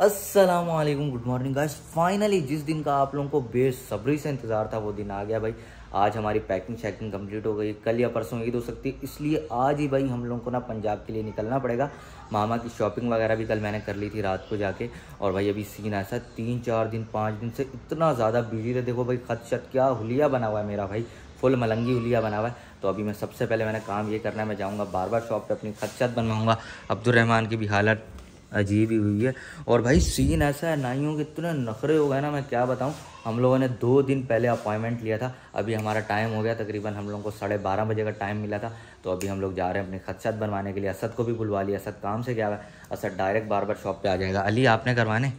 Aslam good morning guys finally जिस दिन का आप लोगों को बेसब्री से इंतज़ार था, वो दिन आ गया भाई। आज हमारी पैकिंग शैकिंग कंप्लीट हो गई। कल या परसों ईद हो सकती। है इसलिए आज ही भाई हम लोगों को ना पंजाब के लिए निकलना पड़ेगा। मामा की शॉपिंग वगैरह भी कल मैंने कर ली थी रात को जाके। और भाई अभी सीन ऐसा तीन चार दिन, पाँच दिन से इतना ज़्यादा बिज़ी थे। देखो भाई खत शत क्या हुलिया बना हुआ है मेरा भाई। फुल मलंगी हुलिया बना हुआ है। तो अभी मैं सबसे पहले मैंने काम ये करना है। मैं जाऊँगा बार बार शॉप पर अपनी खत शत बनवाऊँगा। अब्दुलरहमान की भी हालत अजीब ही हुई है। और भाई सीन ऐसा है नाइयों के इतने नखरे हो गए ना, मैं क्या बताऊँ? हम लोगों ने दो दिन पहले अपॉइंटमेंट लिया था। अभी हमारा टाइम हो गया, तकरीबन हम लोगों को साढ़े बारह बजे का टाइम मिला था। तो अभी हम लोग जा रहे हैं अपने खदशत बनवाने के लिए। असद को भी बुलवा लिया। असद काम से क्या है असद डायरेक्ट बार बार शॉप पर आ जाएगा। अली, आपने करवाने?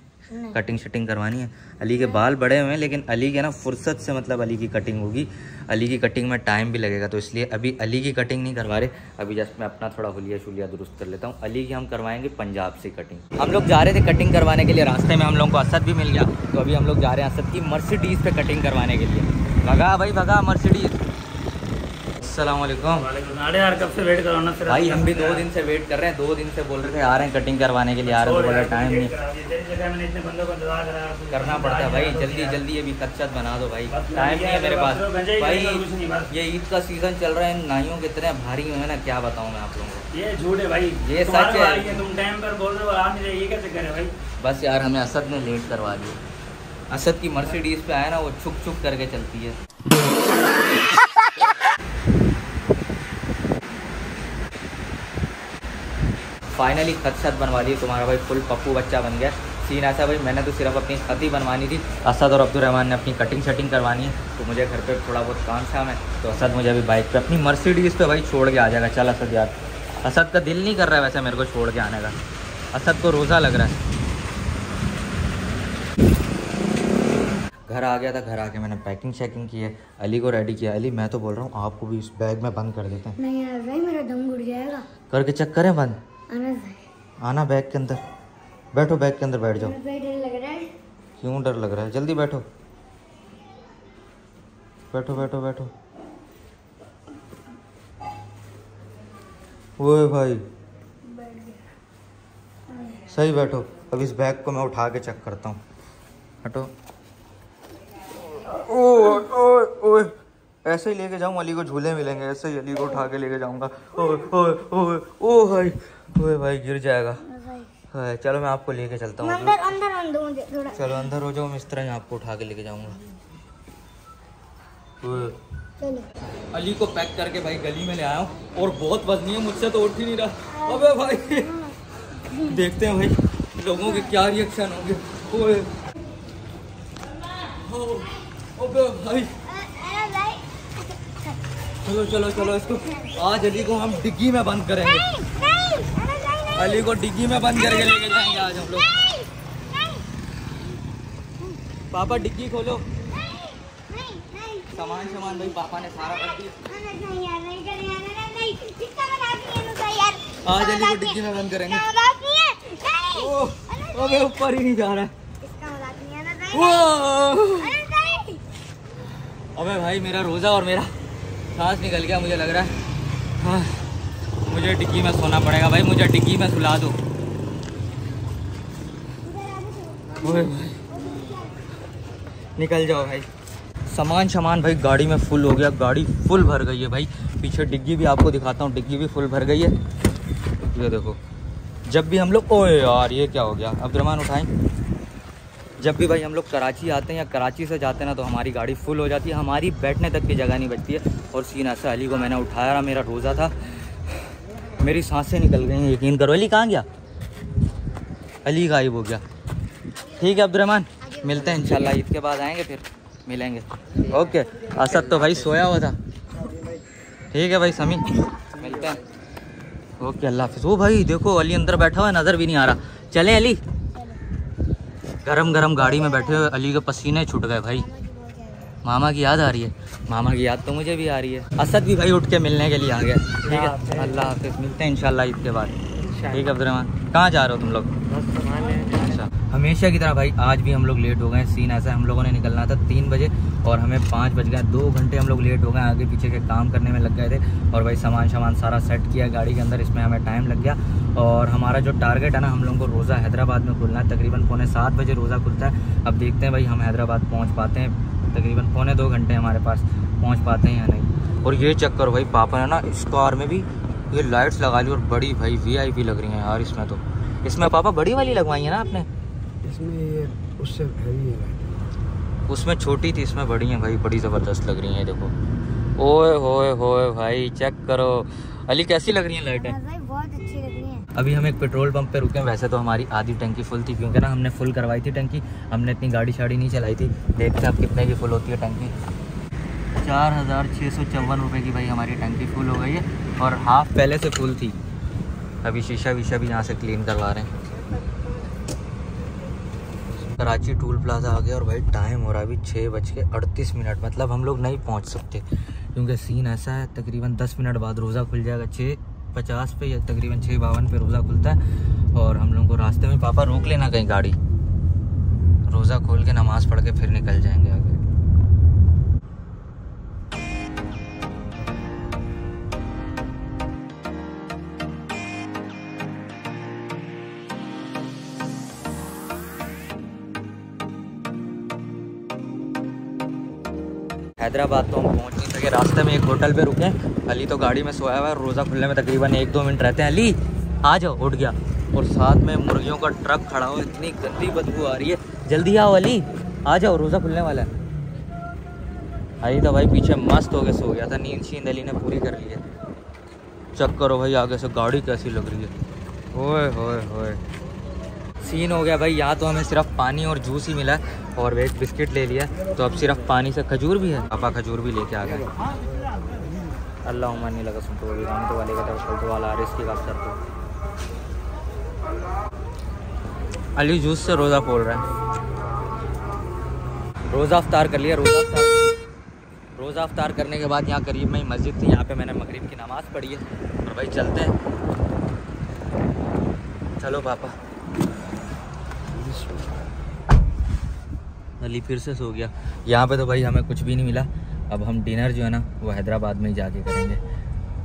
कटिंग शटिंग करवानी है। अली के बाल बड़े हुए हैं, लेकिन अली के ना फुर्सत से मतलब अली की कटिंग होगी। अली की कटिंग में टाइम भी लगेगा तो इसलिए अभी अली की कटिंग नहीं करवा रहे। अभी जस्ट मैं अपना थोड़ा हुलिया शुलिया दुरुस्त कर लेता हूँ। अली की हम करवाएँगे पंजाब से कटिंग हम लोग जा रहे थे कटिंग करवाने के लिए, रास्ते में हम लोग को असद भी मिल गया। तो अभी हम लोग जा रहे हैं असद की मर्सिडीज़ पे कटिंग करवाने के लिए। भगा भाई, भगा मर्सिडीज़ अरे यार कब से वेट करो ना भाई हम भी दो दिन से वेट कर रहे हैं दो दिन से बोल रहे थे आ रहे हैं कटिंग करवाने के लिए आ रहे हैं तो टाइम नहीं। करना पड़ता है भाई जल्दी जल्दी अभी कच्चत बना दो भाई। टाइम नहीं है मेरे पास। भाई ये ईद का सीज़न चल रहा है नाइयों कितने भारी हुए हैं ना क्या बताऊँ मैं आप लोगों को। ये झूठ है भाई। ये सच है। तुम टाइम पर बोल रहे हो आ नहीं ये क्या चक्कर है भाई? बस यार हमें असद ने लेट करवा दिया। असद की मर्सिडीज पे आया ना वो छुक छुक करके चलती है। फाइनली खत शत बनवा ली तुम्हारा भाई फुल पप्पू बच्चा बन गया। सीन ऐसा भाई मैंने तो सिर्फ़ अपनी खत ही बनवानी थी। असद और अब्दुलरहमान ने अपनी कटिंग शटिंग करवानी है। तो मुझे घर पर थोड़ा बहुत काम शाम है तो असद मुझे अभी बाइक पर अपनी मर्सिडीज़ पर भाई छोड़ के आ जाएगा। चल असद यार। असद का दिल नहीं कर रहा है वैसे मेरे को छोड़ के आने का। असद को रोज़ा लग रहा है। घर आ गया था घर आके मैंने पैकिंग शैकिंग की है। अली को रेडी किया। अली मैं तो बोल रहा हूँ आपको भी इस बैग में बंद कर देते हैं। नहीं यार भाई मेरा दम घुट जाएगा। करके चेक करें बंद? आना आना बैग के अंदर। बैठो बैग के अंदर बैठ जाओ। डर लग रहा है? क्यों डर लग रहा है? जल्दी बैठो। बैठो बैठो बैठो। ओए भाई। सही बैठो। अब इस बैग को मैं उठा के चेक करता हूँ। हटो। ओ ओ ओ ऐसे ही लेके जाऊँ अली को झूले मिलेंगे ऐसे ही अली को उठा के लेके जाऊँगा। ओ भाई ओए भाई गिर जाएगा। चलो मैं आपको लेके चलता हूँ अंदर अंदर अंदर चलो अंदर हो जाओ मैं इस तरह मैं आपको उठा के लेके जाऊँगा। अली को पैक करके भाई गली में ले आया हूँ और बहुत वजनी है मुझसे तो उठ ही नहीं रहा। अबे भाई देखते हैं भाई लोगों के क्या रिएक्शन होंगे। ओए। ओ, अबे भाई। चलो चलो चलो इसको आज अली को हम डिग्गी में बंद करेंगे अली को डिग्गी में बंद करके लेके जाएँगे आज हम लोग पापा डिग्गी खोलो सामान सामान भाई पापा ने सारा कर दिया आज अली को डिग्गी में बंद करेंगे अबे ऊपर ही नहीं जा रहा है अबे भाई मेरा रोज़ा और मेरा सांस निकल गया मुझे लग रहा है। हाँ, मुझे डिग्गी में सोना पड़ेगा भाई मुझे डिग्गी में सुला दो। निकल जाओ भाई। सामान सामान भाई गाड़ी में फुल हो गया गाड़ी फुल भर गई है भाई। पीछे डिग्गी भी आपको दिखाता हूँ डिग्गी भी फुल भर गई है। ये देखो जब भी हम लोग ओए यार ये क्या हो गया? अब्दुलरमान उठाएँ। जब भी भाई हम लोग कराची आते हैं या कराची से जाते हैं ना तो हमारी गाड़ी फुल हो जाती है। हमारी बैठने तक की जगह नहीं बचती है। और सीन ऐसा, अली को मैंने उठाया, मेरा रोज़ा था। मेरी साँसें निकल गई हैं यकीन करो। अली कहाँ गया? अली गायब हो गया। ठीक है अब्दुलरहमान मिलते हैं इंशाल्लाह, ईद के बाद आएँगे फिर, मिलेंगे। ओके, असद तो भाई सोया हुआ था। ठीक है भाई समी मिलते हैं। ओके, अल्लाह हाफिज़। वो भाई, देखो, अली अंदर बैठा हुआ नज़र भी नहीं आ रहा। चले अली। गरम गरम गाड़ी में बैठे हुए अली के पसीने छूट गए भाई। मामा की याद आ रही है? मामा की याद तो मुझे भी आ रही है। असद भी भाई उठ के मिलने के लिए आ गया। ठीक है? अल्लाह हाफिज़। मिलते हैं इंशाल्लाह ईद के बाद। ठीक है अब्दुलरहमान? कहाँ जा रहे हो तुम लोग? हमेशा की तरह भाई, आज भी हम लोग लेट हो गए सीन ऐसा हम लोगों ने निकलना था तीन बजे और हमें पाँच बज गए। दो घंटे हम लोग लेट हो गए, आगे पीछे के काम करने में लग गए थे और भाई सामान सामान सारा सेट किया, गाड़ी के अंदर इसमें हमें टाइम लग गया और हमारा जो टारगेट है ना, हम लोगों को रोज़ा हैदराबाद में खुलना है। तकरीबन पौने सात बजे रोज़ा खुलता है। अब देखते हैं भाई, हम हैदराबाद पहुँच पाते हैं। तकरीबन पौने दो घंटे हमारे पास पहुँच पाते हैं या नहीं। और ये चक्कर भाई, पापा ने ना इस कार में भी ये लाइट्स लगा ली और बड़ी भाई वीआईपी लग रही हैं यार इसमें तो। इसमें पापा बड़ी वाली लगवाई है ना आपने? इसमें ये उससे हैवी है उसमें छोटी थी इसमें बड़ी है भाई बड़ी ज़बरदस्त लग रही है देखो। ओए होए होए भाई चेक करो। अली कैसी लग रही है लाइटें? भाई बहुत अच्छी लग रही है। अभी हम एक पेट्रोल पंप पे रुके हैं वैसे तो हमारी आधी टंकी फुल थी क्योंकि ना हमने फुल करवाई थी टंकी हमने इतनी गाड़ी शाड़ी नहीं चलाई थी। देखते हैं अब कितने की फुल होती है टंकी। चार हज़ार छः सौ चौवन रुपये की भाई हमारी टंकी फुल हो गई है और हाफ़ पहले से फुल थी। अभी शीशा वीशा भी यहाँ से क्लीन करवा रहे हैं। कराची टूल प्लाजा आ गया और भाई टाइम हो रहा है अभी छः बज के अड़तीस मिनट मतलब हम लोग नहीं पहुँच सकते। क्योंकि सीन ऐसा है, तकरीबन दस मिनट बाद रोज़ा खुल जाएगा। छः पचास पे या तकरीबन छः बावन पे रोज़ा खुलता है और हम लोग को रास्ते में पापा रोक लेना कहीं गाड़ी। रोज़ा खोल के नमाज़ पढ़ के फिर निकल जाएँगे हैदराबाद तो हम पहुँच नहीं सके। रास्ते में एक होटल पे रुके। अली तो गाड़ी में सोया हुआ है रोज़ा खुलने में तकरीबन एक दो मिनट रहते हैं। अली, आ जाओ, उठ गया। और साथ में मुर्गियों का ट्रक खड़ा हो। इतनी गंदी बदबू आ रही है। जल्दी आओ, अली। आ जाओ, रोज़ा खुलने वाला है। अली तो भाई पीछे मस्त हो गए सो गया था। नींद, शींद अली ने पूरी कर ली है। चेक करो भाई, आगे से गाड़ी कैसी लग रही है। ओए होए होए सीन हो गया भाई यहाँ तो हमें सिर्फ़ पानी और जूस ही मिला और एक बिस्किट ले लिया तो अब सिर्फ़ पानी से खजूर भी है। पापा खजूर भी लेके आ गए। अल्लाह उमर नहीं लगा सुन तो अभी तो वाले का तो तो वाला रिस्की का सर तो अली जूस से रोज़ा बोल रहा है। रोज़ा अफ्तार कर लिया, रोज़ा अफ्तार। रोज़ा अफ्तार करने के बाद यहाँ करीब में मस्जिद थी, यहाँ पे मैंने मगरिब की नमाज़ पढ़ी है। और भाई चलते हैं। चलो पापा। अली फिर से सो गया। यहाँ पे तो भाई हमें कुछ भी नहीं मिला। अब हम डिनर जो है ना वो हैदराबाद में ही जाके करेंगे।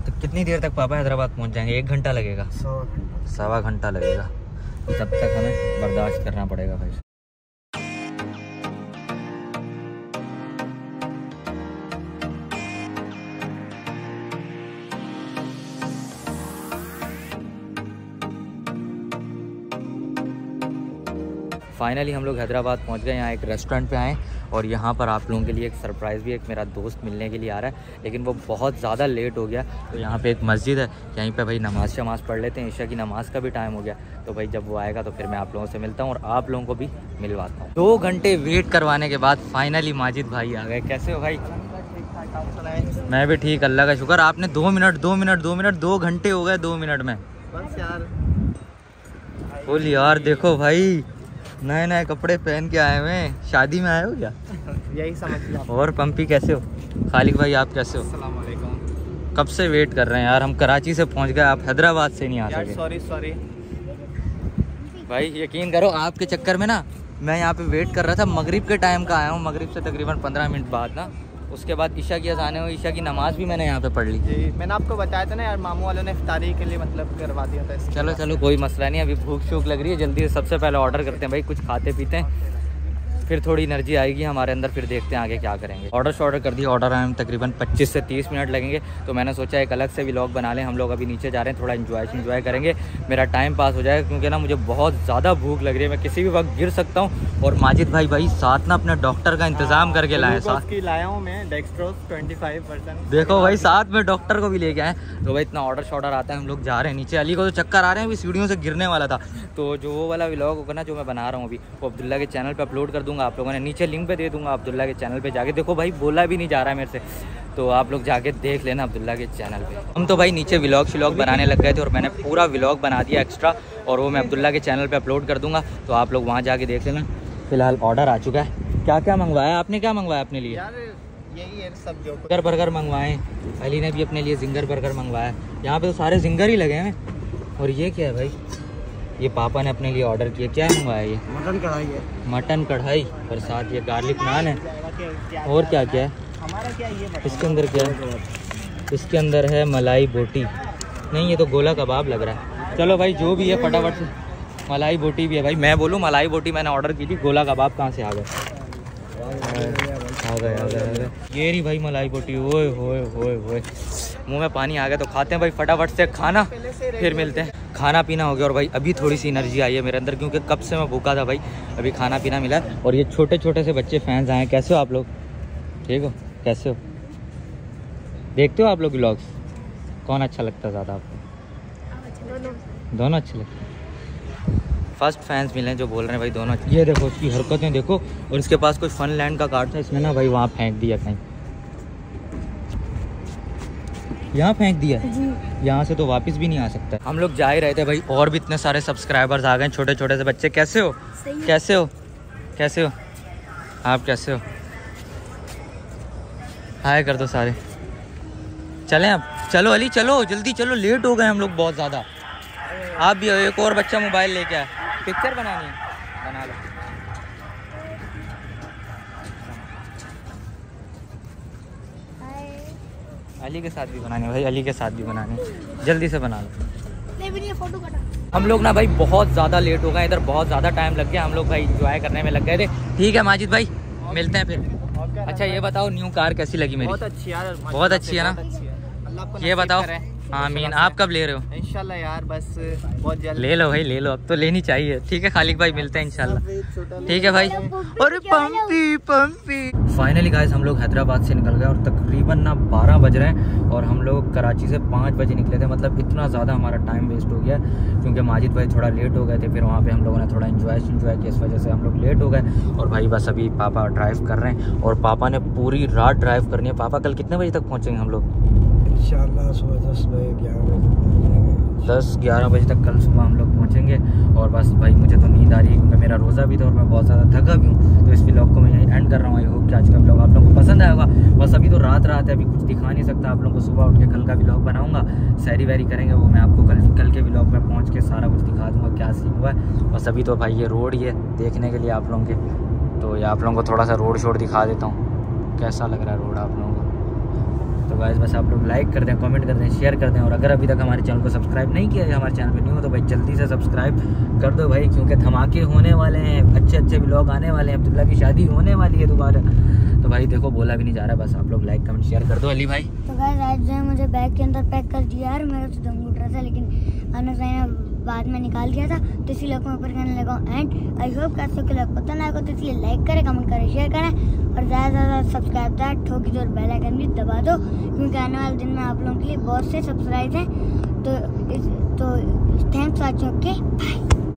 तो कितनी देर तक पापा हैदराबाद पहुँच जाएँगे? एक घंटा लगेगा? सवा घंटा। लगेगा। तब तक हमें बर्दाश्त करना पड़ेगा भाई। फाइनली हम लोग हैदराबाद पहुँच गए यहाँ एक रेस्टोरेंट पे आए और यहाँ पर आप लोगों के लिए एक सरप्राइज़ भी एक मेरा दोस्त मिलने के लिए आ रहा है। लेकिन वो बहुत ज़्यादा लेट हो गया। तो यहाँ पे एक मस्जिद है यहीं पे भाई नमाज़ शमाज पढ़ लेते हैं ईशा की नमाज़ का भी टाइम हो गया। तो भाई जब वो आएगा तो फिर मैं आप लोगों से मिलता हूँ और आप लोगों को भी मिलवाता हूँ। दो घंटे वेट करवाने के बाद फाइनली माजिद भाई आ गए। कैसे हो भाई? मैं भी ठीक अल्लाह का शुक्र। आपने दो मिनट दो मिनट दो मिनट दो घंटे हो गए दो मिनट में। बस यार। बोल यार देखो भाई। नए नए कपड़े पहन के आए हुए हैं। शादी में आए हो क्या? यही समझ लो और पंपी कैसे हो? खालिक भाई आप कैसे हो? कब से वेट कर रहे हैं यार? हम कराची से पहुँच गए आप हैदराबाद से नहीं आ यार सके। सॉरी सॉरी भाई यकीन करो आपके चक्कर में ना मैं यहाँ पे वेट कर रहा था मगरिब के टाइम का आया हूँ मगरिब से तकरीबन पंद्रह मिनट बाद ना। उसके बाद ईशा की अजान हुई ईशा की नमाज़ भी मैंने यहाँ पे पढ़ ली। जी मैंने आपको बताया था ना यार मामू वालों ने इफ्तारी के लिए मतलब करवा दिया था चलो चलो कोई मसला नहीं अभी भूख शूख लग रही है जल्दी से सबसे पहले ऑर्डर करते हैं भाई कुछ खाते पीते हैं। फिर थोड़ी एनर्जी आएगी हमारे अंदर फिर देखते हैं आगे क्या करेंगे। ऑर्डर शॉर्डर कर दिया ऑर्डर आए तकरीबन 25 से 30 मिनट लगेंगे। तो मैंने सोचा एक अलग से व्लॉग बना लें हम लोग अभी नीचे जा रहे हैं थोड़ा इन्जॉय इन्जॉय करेंगे। मेरा टाइम पास हो जाएगा क्योंकि ना मुझे बहुत ज़्यादा भूख लग रही है। मैं किसी भी वक्त गिर सकता हूँ। और माजिद भाई भाई साथ ना अपने डॉक्टर का इंतज़ाम करके लाए साथ। की लाया हूँ मैं डेक्सट्रोज 25 परसेंट देखो भाई साथ में डॉक्टर को भी लेके आए। तो भाई इतना ऑर्डर शॉर्डर आता है हम लोग जा रहे हैं नीचे। अली को तो चक्कर आ रहे हैं अभी सीढ़ियों से गिरने वाला था। तो जो वो वाला व्लॉग होगा ना जो मैं बना रहा हूँ अभी वो अब्दुल्ला के चैनल पर अपलोड कर दूँगा। आप लोगों ने नीचे लिंक पे दे दूँगा अब्दुल्ला के चैनल पे जाके। देखो भाई बोला भी नहीं जा रहा है मेरे से। तो आप लोग जाके देख लेना अब्दुल्ला के चैनल पे। हम तो भाई नीचे व्लॉग शिलॉग बनाने लग गए थे और मैंने पूरा व्लॉग बना दिया एक्स्ट्रा और वो मैं अब्दुल्ला के चैनल पे अपलोड कर दूँगा। तो आप लोग वहाँ जाके देख लेना। फ़िलहाल ऑर्डर आ चुका है। क्या क्या मंगवाया आपने क्या मंगवाया अपने लिए? यही है सब जो जिंगर बर्गर मंगवाए। अली ने भी अपने लिए जिंगर बर्गर मंगवाया। यहाँ पे तो सारे जिंगर ही लगे हैं। और ये क्या है भाई? ये पापा ने अपने लिए ऑर्डर किया। क्या मंगवाया ये? मटन कढ़ाई है। मटन कढ़ाई? और साथ ये गार्लिक नान है। और क्या क्या है? हमारा क्या ये इसके अंदर क्या है? इसके अंदर है मलाई बोटी। नहीं ये तो गोला कबाब लग रहा है। चलो भाई जो भी है फटाफट से। मलाई बोटी भी है भाई। मैं बोलूँ मलाई बोटी मैंने ऑर्डर की थी। गोला कबाब कहाँ से आ गए आ गए आ गए ये रही भाई मलाई बोटी। ओए होए होए होए। मुँह में पानी आ गया तो खाते हैं भाई, फटाफट से खाना, फिर मिलते हैं। खाना पीना हो गया और भाई, अभी थोड़ी सी एनर्जी आई है मेरे अंदर, क्योंकि कब से मैं भूखा था भाई, अभी खाना पीना मिला और ये छोटे छोटे से बच्चे फैंस आए कैसे हो आप लोग? ठीक हो? कैसे हो? देखते हो आप लोग ब्लॉग्स कौन अच्छा लगता ज़्यादा आपको? दोनों अच्छे लगते हैं। फ़र्स्ट फैंस मिले हैं जो बोल रहे हैं, भाई, दोनों ये देखो, उसकी हरकतें देखो। और इसके पास कोई फन लैंड का कार्ड था, इसमें ना भाई वहाँ फेंक दिया कहीं। यहाँ फेंक दिया? यहाँ से तो वापस भी नहीं आ सकता। हम लोग जा ही रहे थे भाई और भी इतने सारे सब्सक्राइबर्स आ गए छोटे छोटे से बच्चे। कैसे हो? कैसे हो? कैसे हो? आप कैसे हो? हाय कर दो सारे। चलें अब। चलो अली चलो जल्दी चलो। लेट हो गए हम लोग बहुत ज़्यादा। आप भी एक और बच्चा मोबाइल लेके आए। पिक्चर बनानी है। बना लो। अली के साथ भी बनानी भाई अली के साथ भी बनानी जल्दी से बना लो। नहीं भी नहीं फ़ोटो हम लोग ना भाई बहुत ज़्यादा लेट हो गए इधर बहुत ज़्यादा टाइम लग गया हम लोग भाई इंजॉय करने में लग गए थे। ठीक है माजिद भाई मिलते हैं फिर। अच्छा ये बताओ न्यू कार कैसी लगी मेरी? बहुत अच्छी यार बहुत अच्छी है ना? ये बताओ। आमीन। आप कब ले रहे हो? इंशाल्लाह यार बस बहुत जल्द। ले लो भाई ले लो। अब तो लेनी चाहिए। ठीक है खालिक भाई मिलते हैं इंशाल्लाह। ठीक है भाई। अरे पंपी पंपी। फाइनली गाइस हम लोग हैदराबाद से निकल गए और तकरीबन ना 12 बज रहे हैं और हम लोग कराची से 5 बजे निकले थे। मतलब इतना ज़्यादा हमारा टाइम वेस्ट हो गया, क्योंकि माजिद भाई थोड़ा लेट हो गए थे, फिर वहाँ पे हम लोगों ने थोड़ा इन्जॉय इन्जॉय किया, इस वजह से हम लोग लेट हो गए और भाई बस अभी पापा ड्राइव कर रहे हैं और पापा ने पूरी रात ड्राइव करनी है। पापा, कल कितने बजे तक पहुँचेंगे हम लोग? इंशाल्लाह सुबह दस बजे, ग्यारह बजे। दस ग्यारह बजे तक कल सुबह हम लोग पहुँचेंगे। और बस भाई, मुझे तो नींद आ रही है, क्योंकि मेरा रोज़ा भी था और मैं बहुत ज़्यादा थका भी हूँ। तो इस ब्लॉग को मैं यहीं एंड कर रहा हूँ। आई होप कि आज का ब्लॉग आप लोगों को पसंद आया होगा। बस अभी तो रात रात है, अभी कुछ दिखा नहीं सकता। आप लोगों को सुबह उठ के कल का व्लॉग बनाऊँगा। सैरी वैरी करेंगे, वो मैं आपको कल कल के व्लॉग में पहुँच के सारा कुछ दिखा दूँगा, क्या सीन हुआ है। बस अभी तो भाई ये रोड ही है देखने के लिए आप लोगों के तो ये आप लोगों को थोड़ा सा रोड शोड दिखा देता हूँ। कैसा लग रहा है रोड आप लोगों को? तो गाइस बस आप लोग लाइक कर दें कमेंट कर दें शेयर कर दें, और अगर अभी तक हमारे चैनल को सब्सक्राइब नहीं किया है, हमारे चैनल पे नहीं हो तो भाई जल्दी से सब्सक्राइब कर दो भाई, क्योंकि धमाके होने वाले हैं अच्छे अच्छे ब्लॉग आने वाले हैं, अब्दुल्ला की शादी होने वाली है दोबारा। तो भाई देखो, बोला भी नहीं जा रहा, बस आप लोग लाइक कमेंट शेयर कर दो, अली भाई। तो गाइस आज जो है मुझे बैग के अंदर पैक कर दिया यार, मेरा तो दम घुट रहा था, लेकिन अनस भाई ने बाद में निकाल दिया था तो इसी लोग ऊपर करने लगा एंड आई होप कैसे के लोग पसंद ना तो इसलिए लाइक करें कमेंट करें शेयर करें, और ज़्यादा से ज़्यादा सब्सक्राइब करें ठोकी और बेल आइकन भी दबा दो, क्योंकि आने वाले दिन में आप लोगों के लिए बहुत से सब्सक्राइब हैं। तो तो थैंक्स वॉचिंग ओके बाय